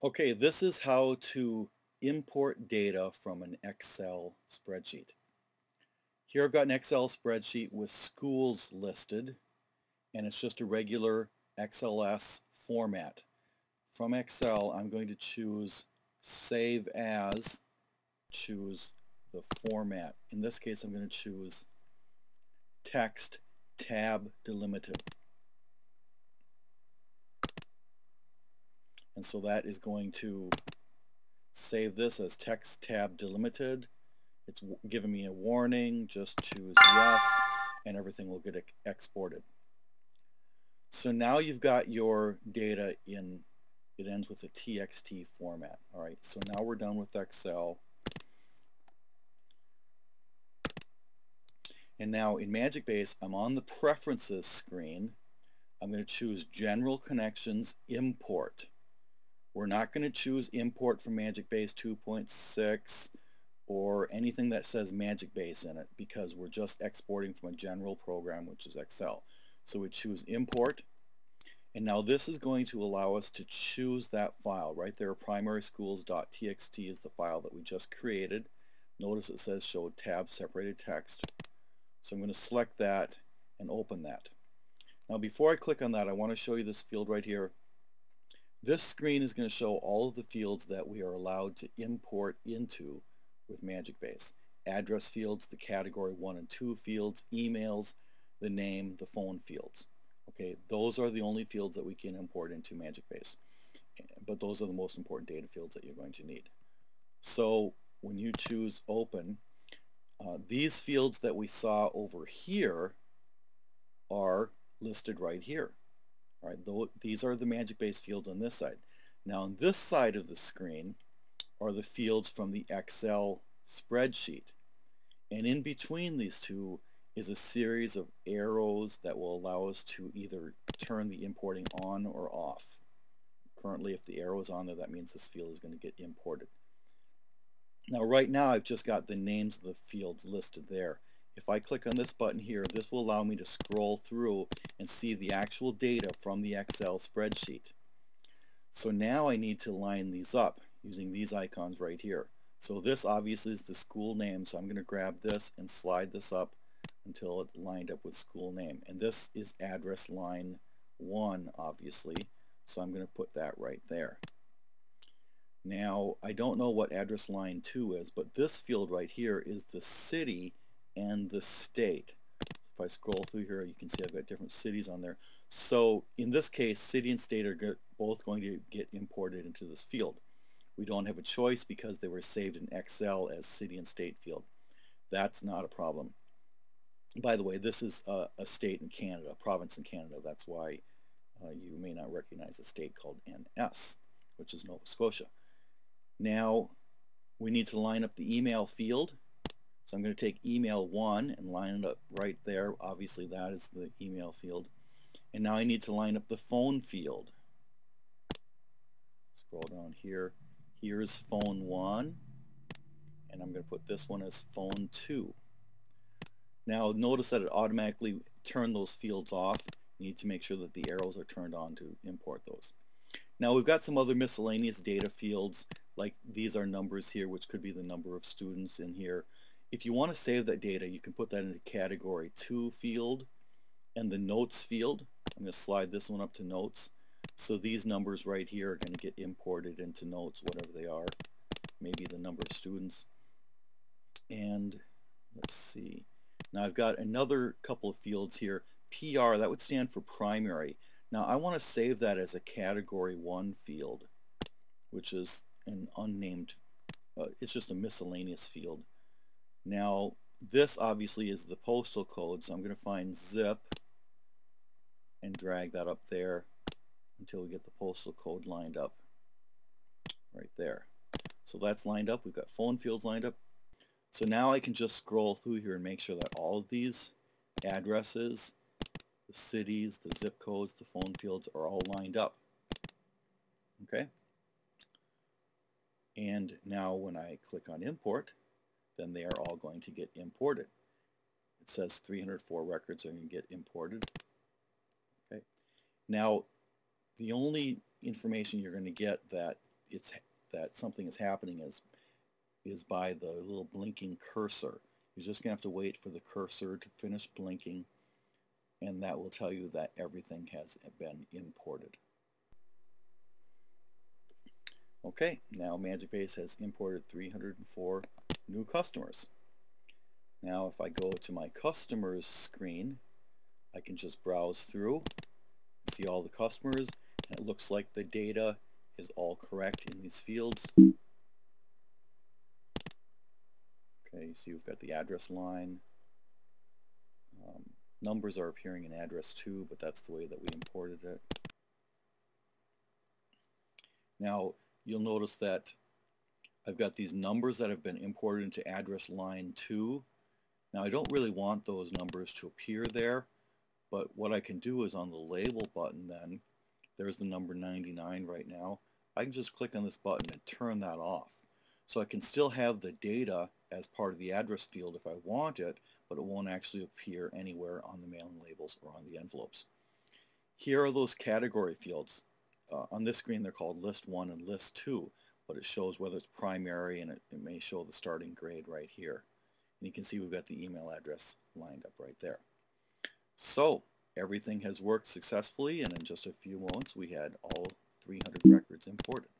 Okay, this is how to import data from an Excel spreadsheet. Here I've got an Excel spreadsheet with schools listed and it's just a regular XLS format. From Excel I'm going to choose Save As, choose the format. In this case I'm going to choose Text Tab Delimited. And so that is going to save this as text tab delimited. It's giving me a warning. Just choose yes and everything will get exported. So now you've got your data in, it ends with a TXT format. All right, so now we're done with Excel. And now in MagicBase, I'm on the Preferences screen. I'm going to choose General Connections Import. We're not going to choose import from MagicBase 2.6 or anything that says MagicBase in it because we're just exporting from a general program which is Excel. So we choose import and now this is going to allow us to choose that file right there primaryschools.txt is the file that we just created. Notice it says show tab separated text. So I'm going to select that and open that. Now before I click on that I want to show you this field right here this screen is going to show all of the fields that we are allowed to import into with MagicBase. Address fields, the category 1 and 2 fields, emails, the name, the phone fields. Okay, those are the only fields that we can import into MagicBase. But those are the most important data fields that you're going to need. So when you choose open, uh, these fields that we saw over here are listed right here. Right, though, these are the MagicBase fields on this side. Now on this side of the screen are the fields from the Excel spreadsheet. And in between these two is a series of arrows that will allow us to either turn the importing on or off. Currently if the arrow is on there that means this field is going to get imported. Now right now I've just got the names of the fields listed there. If I click on this button here, this will allow me to scroll through and see the actual data from the Excel spreadsheet. So now I need to line these up using these icons right here. So this obviously is the school name, so I'm going to grab this and slide this up until it's lined up with school name. And this is address line 1, obviously, so I'm going to put that right there. Now, I don't know what address line 2 is, but this field right here is the city and the state. If I scroll through here, you can see I've got different cities on there. So in this case, city and state are both going to get imported into this field. We don't have a choice because they were saved in Excel as city and state field. That's not a problem. By the way, this is a, a state in Canada, a province in Canada. That's why uh, you may not recognize a state called NS, which is Nova Scotia. Now, we need to line up the email field so I'm going to take email 1 and line it up right there. Obviously that is the email field. And now I need to line up the phone field. Scroll down here. Here's phone 1 and I'm going to put this one as phone 2. Now notice that it automatically turned those fields off. You need to make sure that the arrows are turned on to import those. Now we've got some other miscellaneous data fields like these are numbers here which could be the number of students in here if you want to save that data, you can put that into category 2 field and the notes field. I'm going to slide this one up to notes. So these numbers right here are going to get imported into notes, whatever they are. Maybe the number of students. And let's see. Now I've got another couple of fields here. PR, that would stand for primary. Now I want to save that as a category 1 field, which is an unnamed, uh, it's just a miscellaneous field. Now this obviously is the postal code so I'm going to find zip and drag that up there until we get the postal code lined up right there. So that's lined up. We've got phone fields lined up. So now I can just scroll through here and make sure that all of these addresses, the cities, the zip codes, the phone fields are all lined up. Okay? And now when I click on import, then they are all going to get imported. It says 304 records are going to get imported. Okay. Now, the only information you're going to get that it's that something is happening is is by the little blinking cursor. You're just going to have to wait for the cursor to finish blinking and that will tell you that everything has been imported. Okay, now MagicBase has imported 304 new customers. Now if I go to my customers screen, I can just browse through, see all the customers, and it looks like the data is all correct in these fields. Okay, you see we've got the address line. Um, numbers are appearing in address 2, but that's the way that we imported it. Now, you'll notice that I've got these numbers that have been imported into address line 2. Now I don't really want those numbers to appear there, but what I can do is on the label button then, there's the number 99 right now, I can just click on this button and turn that off. So I can still have the data as part of the address field if I want it, but it won't actually appear anywhere on the mailing labels or on the envelopes. Here are those category fields uh, on this screen they're called list 1 and list 2 but it shows whether it's primary and it, it may show the starting grade right here. And you can see we've got the email address lined up right there. So everything has worked successfully and in just a few moments we had all 300 records imported